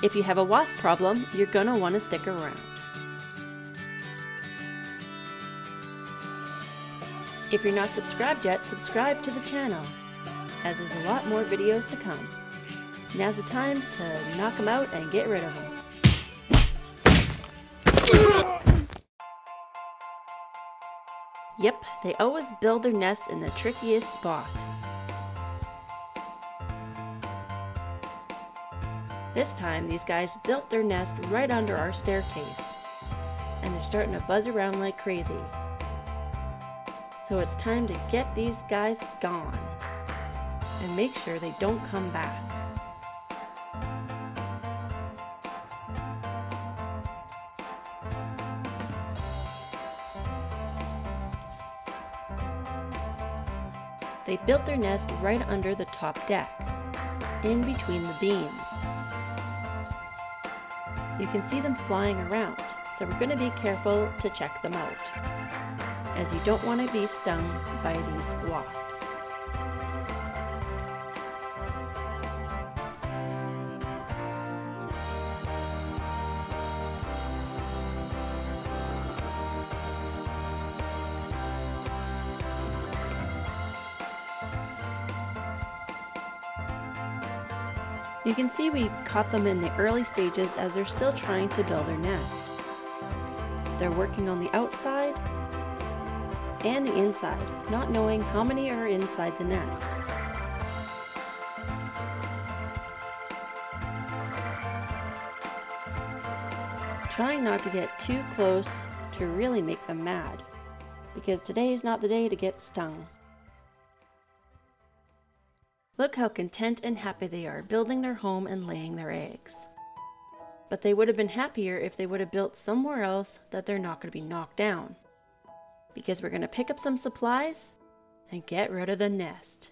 If you have a wasp problem, you're gonna want to stick around. If you're not subscribed yet, subscribe to the channel, as there's a lot more videos to come. Now's the time to knock them out and get rid of them. Yep, they always build their nests in the trickiest spot. This time, these guys built their nest right under our staircase. And they're starting to buzz around like crazy. So it's time to get these guys gone. And make sure they don't come back. They built their nest right under the top deck, in between the beams. You can see them flying around, so we're going to be careful to check them out, as you don't want to be stung by these wasps. You can see we caught them in the early stages as they're still trying to build their nest. They're working on the outside and the inside, not knowing how many are inside the nest. Trying not to get too close to really make them mad, because today is not the day to get stung. Look how content and happy they are building their home and laying their eggs. But they would have been happier if they would have built somewhere else that they're not going to be knocked down. Because we're going to pick up some supplies and get rid of the nest.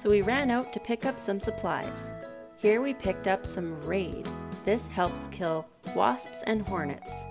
So we ran out to pick up some supplies. Here we picked up some Raid. This helps kill wasps and hornets.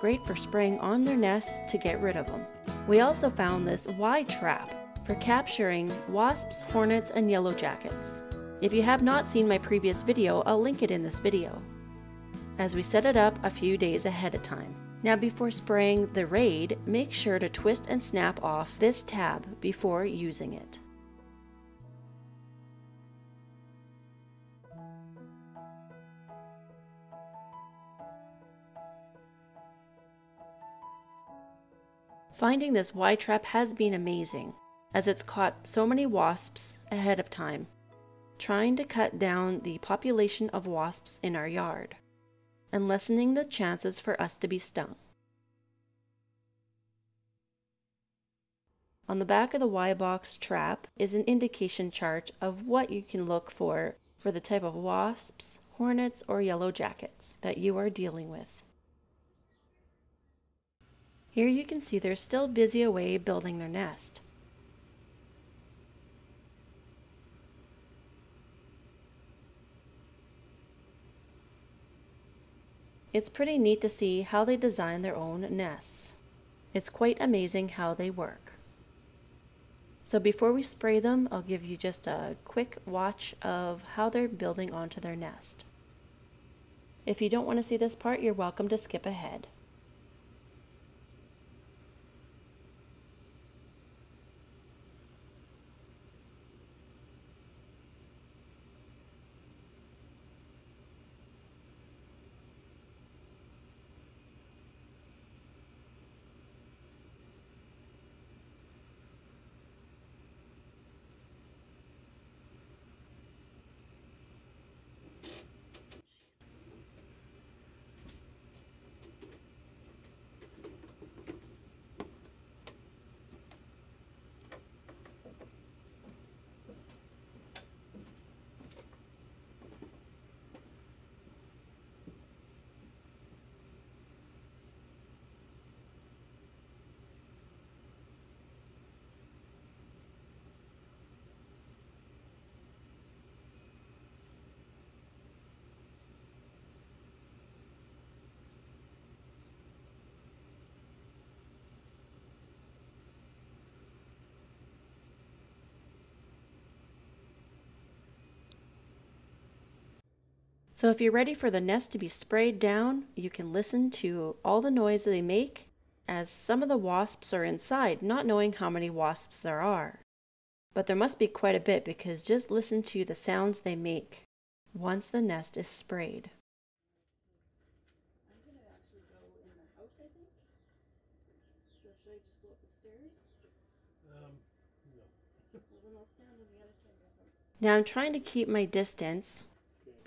Great for spraying on their nests to get rid of them. We also found this WHY trap for capturing wasps, hornets, and yellow jackets. If you have not seen my previous video, I'll link it in this video, as we set it up a few days ahead of time. Now before spraying the Raid, make sure to twist and snap off this tab before using it. Finding this WHY trap has been amazing, as it's caught so many wasps ahead of time, trying to cut down the population of wasps in our yard, and lessening the chances for us to be stung. On the back of the Y-box trap is an indication chart of what you can look for for the type of wasps, hornets, or yellow jackets that you are dealing with. Here you can see they're still busy away building their nest. It's pretty neat to see how they design their own nests. It's quite amazing how they work. So before we spray them, I'll give you just a quick watch of how they're building onto their nest. If you don't want to see this part, you're welcome to skip ahead. So if you're ready for the nest to be sprayed down, you can listen to all the noise they make as some of the wasps are inside, not knowing how many wasps there are. But there must be quite a bit because just listen to the sounds they make once the nest is sprayed. Um, now I'm trying to keep my distance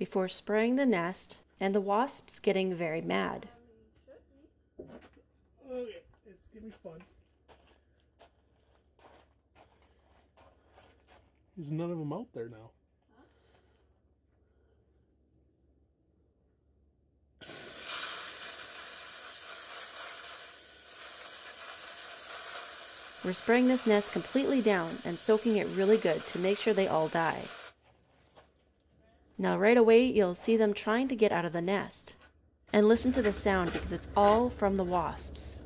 before spraying the nest and the wasps getting very mad. Okay, it's gonna be fun. There's none of them out there now. We're spraying this nest completely down and soaking it really good to make sure they all die. Now right away you'll see them trying to get out of the nest. And listen to the sound because it's all from the wasps.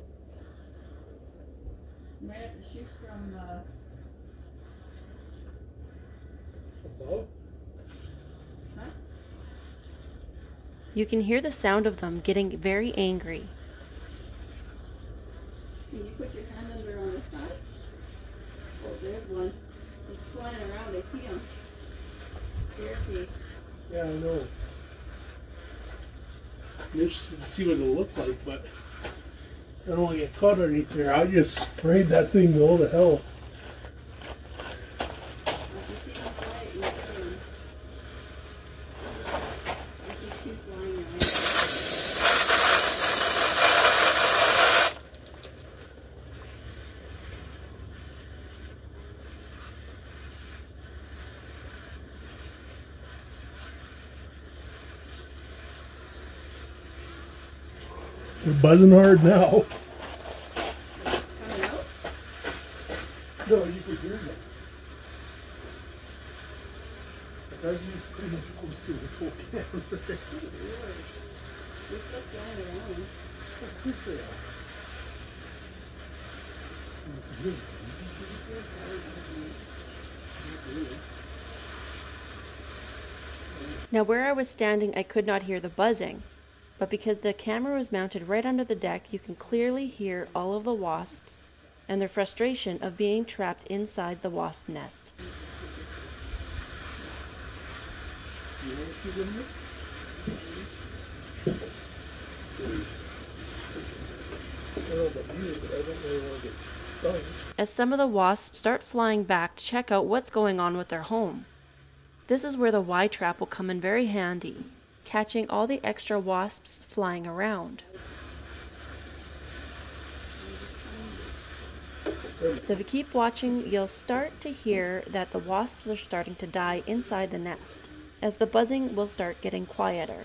You can hear the sound of them getting very angry. Can you put your hand under on this side? Oh, there's one. He's flying around. I see him. Yeah, I know. I'm interested to see what it'll look like, but I don't want to get caught underneath there. I just sprayed that thing to all the hell. I can see him fly at you. too. I see two flying around. They're buzzing hard now. No, you could hear them. But that's just pretty much close to this whole camera. They're still around. Of course they are. Now where I was standing I could not hear the buzzing, but because the camera was mounted right under the deck you can clearly hear all of the wasps and their frustration of being trapped inside the wasp nest. As some of the wasps start flying back to check out what's going on with their home. This is where the WHY trap will come in very handy, catching all the extra wasps flying around. So if you keep watching, you'll start to hear that the wasps are starting to die inside the nest, as the buzzing will start getting quieter.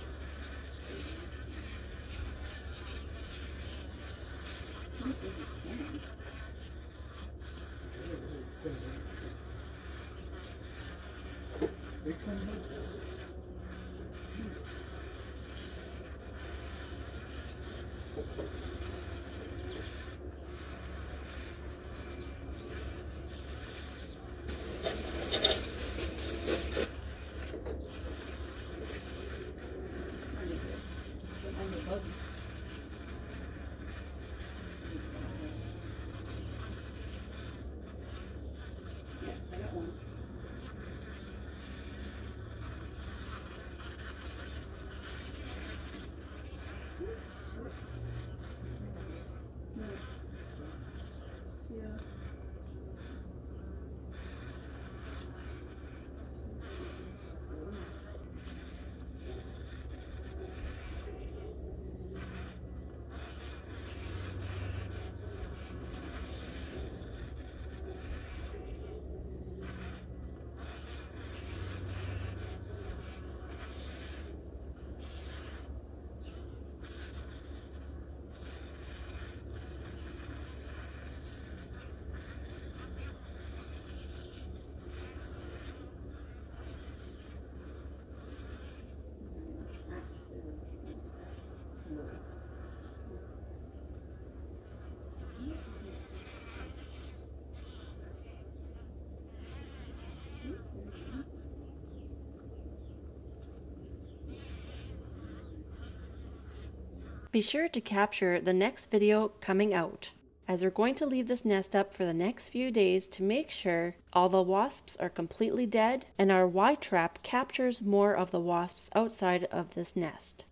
Be sure to capture the next video coming out as we're going to leave this nest up for the next few days to make sure all the wasps are completely dead and our WHY-trap captures more of the wasps outside of this nest.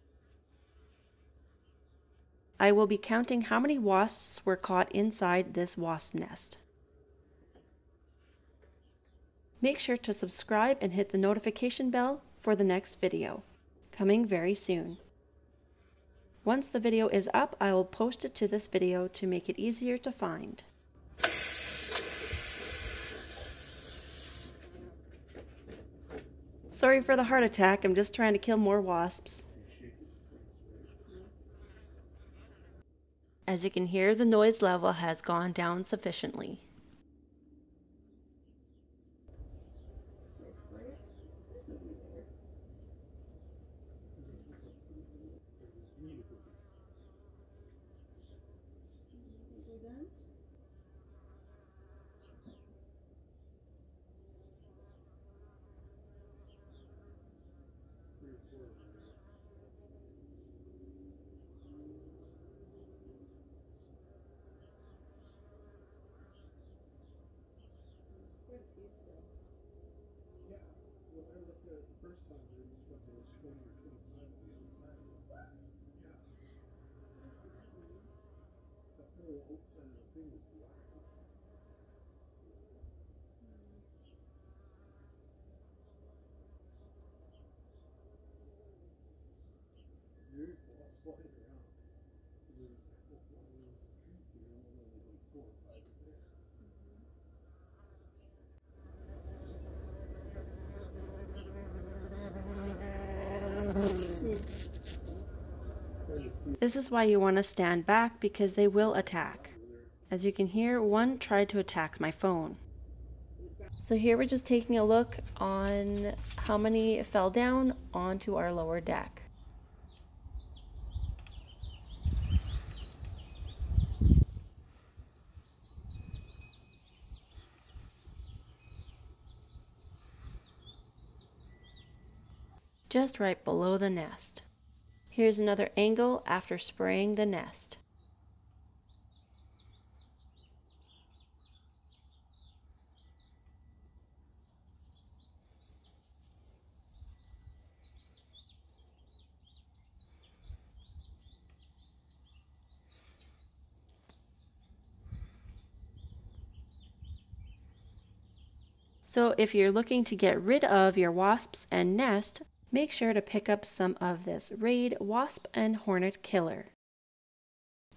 I will be counting how many wasps were caught inside this wasp nest. Make sure to subscribe and hit the notification bell for the next video, coming very soon. Once the video is up, I will post it to this video to make it easier to find. Sorry for the heart attack, I'm just trying to kill more wasps. As you can hear, the noise level has gone down sufficiently. First time there was what there was twenty or twenty-five on the other side. Yeah. The whole outside of the thing was black. There's lots flying around. There was a couple flying around the trees here, and then there was like four or five there. This is why you want to stand back because they will attack. As you can hear, one tried to attack my phone. So here we're just taking a look on how many fell down onto our lower deck. Just right below the nest. Here's another angle after spraying the nest. So if you're looking to get rid of your wasps and nest, make sure to pick up some of this Raid Wasp and Hornet Killer.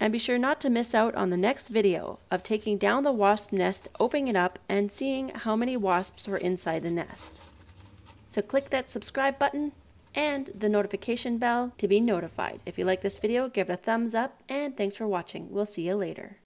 And be sure not to miss out on the next video of taking down the wasp nest, opening it up, and seeing how many wasps were inside the nest. So click that subscribe button and the notification bell to be notified. If you like this video, give it a thumbs up, and thanks for watching. We'll see you later.